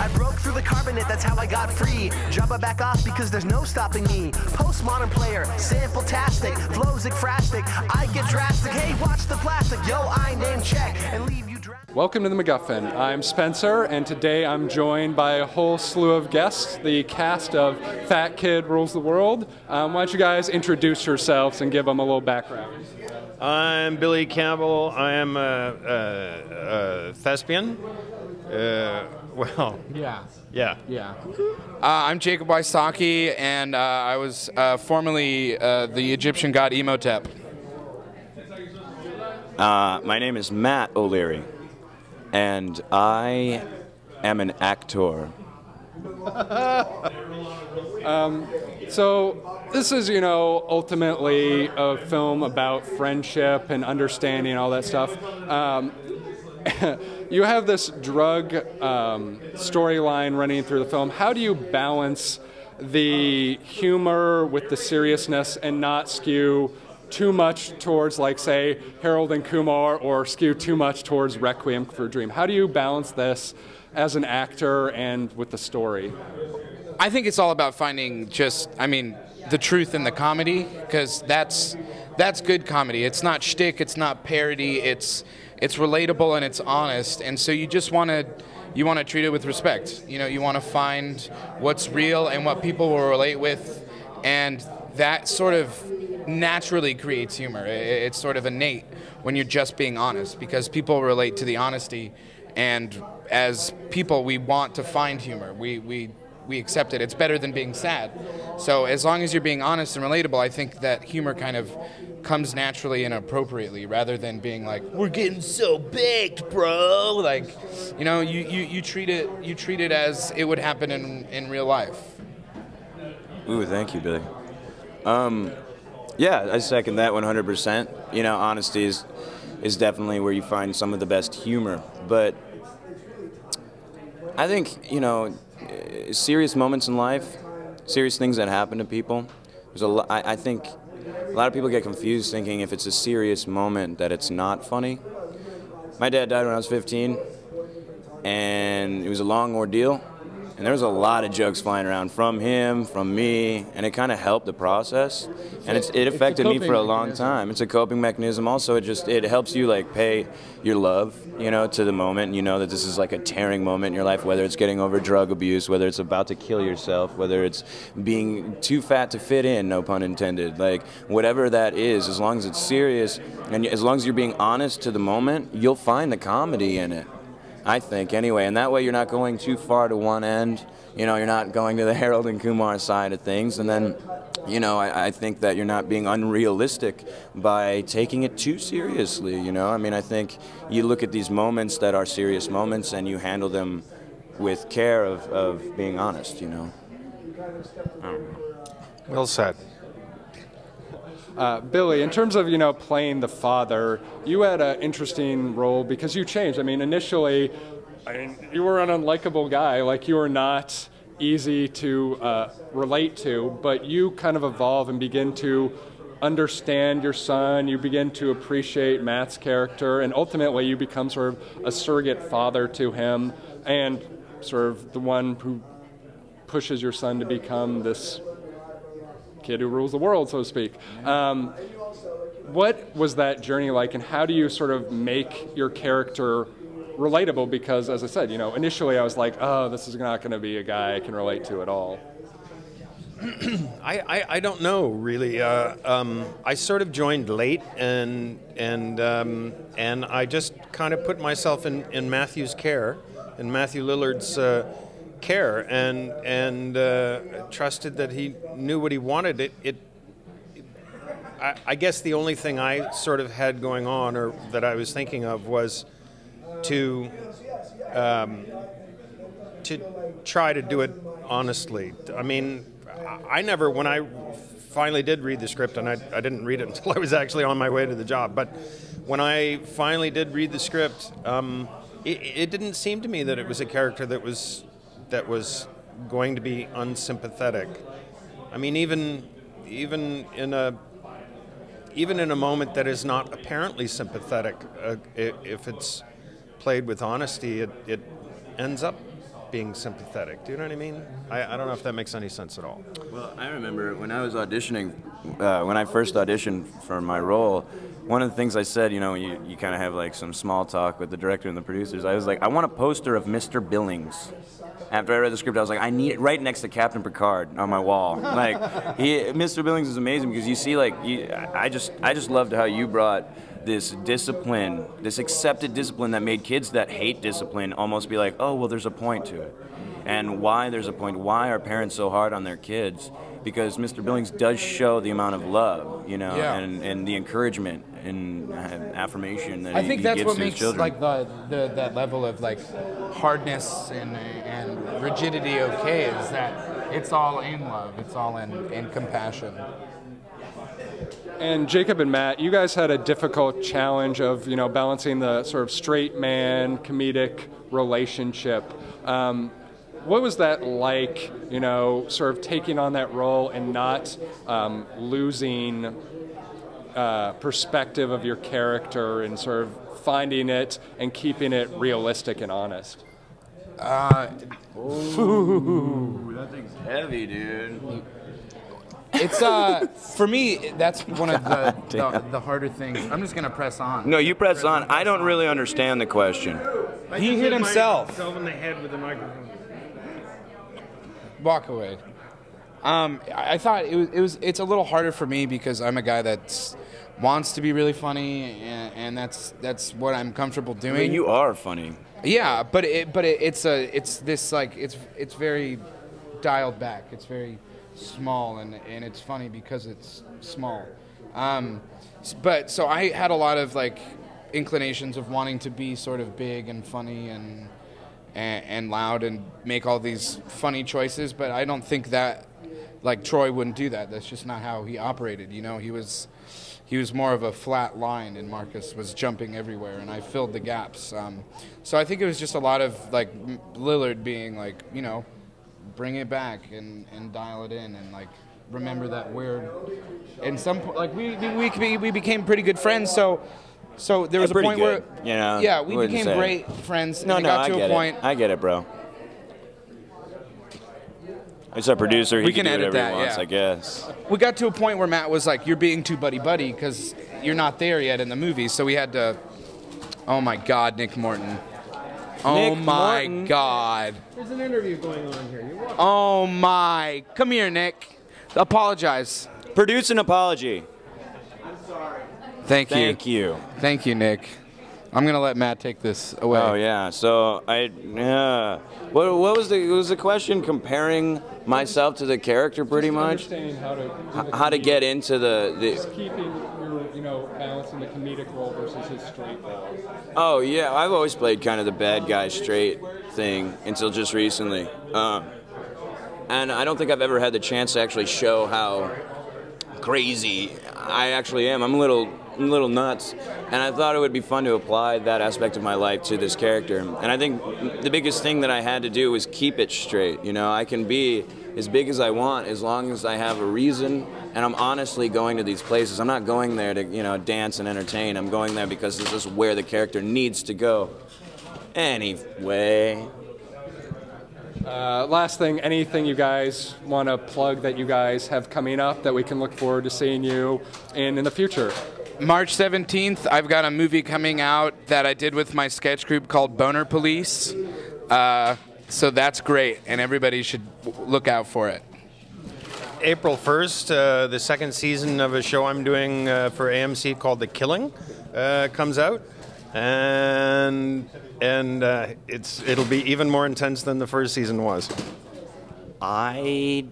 I broke through the carbonite, that's how I got free. Jabba back off because there's no stopping me. Postmodern player, sample-tastic, flows ekphrastic. I get drastic, hey, watch the plastic. Yo, I name check and leave you drastic. Welcome to the MacGuffin. I'm Spencer, and today I'm joined by a whole slew of guests, the cast of Fat Kid Rules the World. Um, why don't you guys introduce yourselves and give them a little background? I'm Billy Campbell. I am a, a, a thespian. Uh, well, Yeah. yeah. Yeah. Uh, I'm Jacob Wysocki, and uh, I was uh, formerly uh, the Egyptian god Imhotep. Uh, my name is Matt O'Leary, and I am an actor. So this is, you know, ultimately a film about friendship and understanding and all that stuff. Um, you have this drug um, storyline running through the film. How do you balance the humor with the seriousness and not skew too much towards, like, say, Harold and Kumar or skew too much towards Requiem for a Dream? How do you balance this as an actor and with the story? I think it's all about finding just, I mean, the truth in the comedy, because that's that's good comedy. It's not shtick, it's not parody. It's it's relatable and it's honest, and so you just want to you want to treat it with respect. You know, you want to find what's real and what people will relate with, and that sort of naturally creates humor. It's sort of innate when you're just being honest, because people relate to the honesty, and as people, we want to find humor. We we we accept it. It's better than being sad. So as long as you're being honest and relatable, I think that humor kind of comes naturally and appropriately rather than being like, we're getting so baked, bro. Like, you know, you, you, you treat it you treat it as it would happen in, in real life. Ooh, thank you, Billy. Um, yeah, I second that 100%. You know, honesty is, is definitely where you find some of the best humor. But I think, you know, serious moments in life, serious things that happen to people, there's a lo- I, I think a lot of people get confused thinking if it's a serious moment that it's not funny. My dad died when I was 15, and it was a long ordeal. And there was a lot of jokes flying around from him, from me, and it kind of helped the process. And it's, it affected me for a long mechanism. time. It's a coping mechanism. Also, it just it helps you like pay your love, you know, to the moment. You know that this is like a tearing moment in your life, whether it's getting over drug abuse, whether it's about to kill yourself, whether it's being too fat to fit in, no pun intended. Like whatever that is, as long as it's serious and as long as you're being honest to the moment, you'll find the comedy in it. I think anyway, and that way you're not going too far to one end. You know, you're not going to the Harold and Kumar side of things, and then, you know, I, I think that you're not being unrealistic by taking it too seriously. You know, I mean, I think you look at these moments that are serious moments and you handle them with care of, of being honest. You know. Well said. Uh, Billy, in terms of you know playing the father, you had an interesting role because you changed. I mean, initially, I mean, you were an unlikable guy. Like you were not easy to uh, relate to, but you kind of evolve and begin to understand your son. You begin to appreciate Matt's character, and ultimately, you become sort of a surrogate father to him, and sort of the one who pushes your son to become this kid who rules the world, so to speak. Um, what was that journey like, and how do you sort of make your character relatable? Because, as I said, you know, initially I was like, oh, this is not going to be a guy I can relate to at all. I, I, I don't know really. Uh, um, I sort of joined late, and and um, and I just kind of put myself in, in Matthew's care, in Matthew Lillard's uh, care, and and uh, trusted that he knew what he wanted. It, it I, I guess the only thing I sort of had going on, or that I was thinking of, was to um, to try to do it honestly. I mean, I never, when I finally did read the script, and I, I didn't read it until I was actually on my way to the job, but when I finally did read the script, um, it, it didn't seem to me that it was a character that was that was going to be unsympathetic. I mean, even even in a even in a moment that is not apparently sympathetic, uh, if it's played with honesty, it, it ends up being sympathetic. Do you know what I mean? I, I don't know if that makes any sense at all. Well, I remember when I was auditioning, uh, when I first auditioned for my role, one of the things I said, you know, you, you kind of have like some small talk with the director and the producers. I was like, I want a poster of Mr. Billings. After I read the script, I was like, I need it right next to Captain Picard on my wall. Like, he, Mr. Billings is amazing because you see, like, you, I just, I just loved how you brought this discipline, this accepted discipline that made kids that hate discipline almost be like, oh, well, there's a point to it. And why there's a point, why are parents so hard on their kids? Because Mr. Billings does show the amount of love, you know, Yeah. and, and the encouragement and affirmation that I he, think he that's gives what to his makes children. like the, the that level of like hardness and and rigidity okay is that it's all in love, it's all in, in compassion. And Jacob and Matt, you guys had a difficult challenge of you know balancing the sort of straight man comedic relationship. Um, what was that like? You know, sort of taking on that role and not um, losing uh, perspective of your character and sort of finding it and keeping it realistic and honest. Uh that thing's heavy, dude. It's uh for me that's one of the, the the harder things. I'm just gonna press on. No, you press on. I don't really understand the question. He hit himself. Himself in the head with the microphone. Walk away. Um, I I thought it was, it was it's a little harder for me because I'm a guy that wants to be really funny, and, and that's that's what I'm comfortable I doing. mean, you are funny. yeah, but it but it, it's a it's this like it's it's very dialed back. It's very small, and and it's funny because it's small. Um, but so I had a lot of like inclinations of wanting to be sort of big and funny and and, and loud and make all these funny choices, but I don't think that like Troy wouldn't do that. That's just not how he operated. You know, he was he was more of a flat line, and Marcus was jumping everywhere, and I filled the gaps. Um, so I think it was just a lot of like Lillard being like, you know, bring it back and, and dial it in, and like remember that we're in some like we we, we became pretty good friends. So. So there was a point good, where, you know, yeah, we became say. great friends. No, and no, it got I to get a point. it. I get it, bro. He's a producer. He We can, can edit whatever that, wants, yeah. I guess. we got to a point where Matt was like, "You're being too buddy buddy because you're not there yet in the movie." So we had to. Oh my God, Nick Morton. Oh Nick my Morton. God. There's an interview going on here. You Oh my. Come here, Nick. Apologize. Produce an apology. Thank you. Thank you. Thank you, Nick. I'm gonna let Matt take this away. Oh yeah. So I yeah. What, what was the what was the question? Comparing myself to the character, pretty much. Understanding how to do the How to get into the, the keeping your you know balancing the comedic role versus his straight role. Oh yeah, I've always played kind of the bad guy straight thing until just recently. Um, and I don't think I've ever had the chance to actually show how crazy I actually am. I'm a little, I'm a little nuts, and I thought it would be fun to apply that aspect of my life to this character. And I think the biggest thing that I had to do was keep it straight. You know, I can be as big as I want as long as I have a reason, and I'm honestly going to these places. I'm not going there to, you know, dance and entertain. I'm going there because this is where the character needs to go. Anyway. Uh, last thing, anything you guys want to plug that you guys have coming up that we can look forward to seeing you in in the future? March 17th, I've got a movie coming out that I did with my sketch group called Boner Police. Uh, so that's great, and everybody should w- look out for it. April 1st, uh, the second season of a show I'm doing uh, for AMC called The Killing uh, comes out. And and uh, it's it'll be even more intense than the first season was. I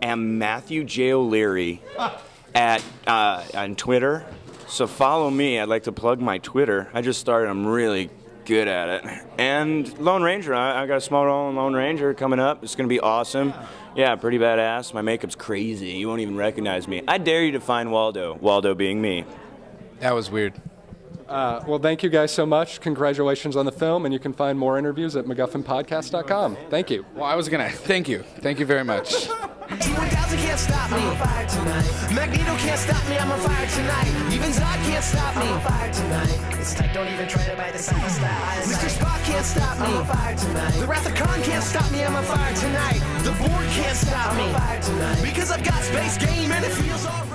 am Matthew J. O'Leary at uh, on Twitter. So follow me. I'd like to plug my Twitter. I just started. I'm really good at it. And Lone Ranger. I, I got a small role in Lone Ranger coming up. It's gonna be awesome. Yeah, pretty badass. My makeup's crazy. You won't even recognize me. I dare you to find Waldo. Waldo being me. That was weird. Uh, well, thank you guys so much. Congratulations on the film, and you can find more interviews at MacGuffinPodcast.com. Thank you. Well, I was gonna. Thank you. Thank you very much. T1000 can't can't stop me. I'm on fire tonight. Magneto can't stop me. I'm on fire tonight. Even Zod can't stop me. I'm on fire tonight. It's tight. Don't even try to bite the side style. Mr. Spock can't stop me. I'm on fire tonight. The Wrath of Khan can't stop me. I'm on fire tonight. The Borg can't stop me. I'm on fire tonight. Because I've got space game and it feels alright.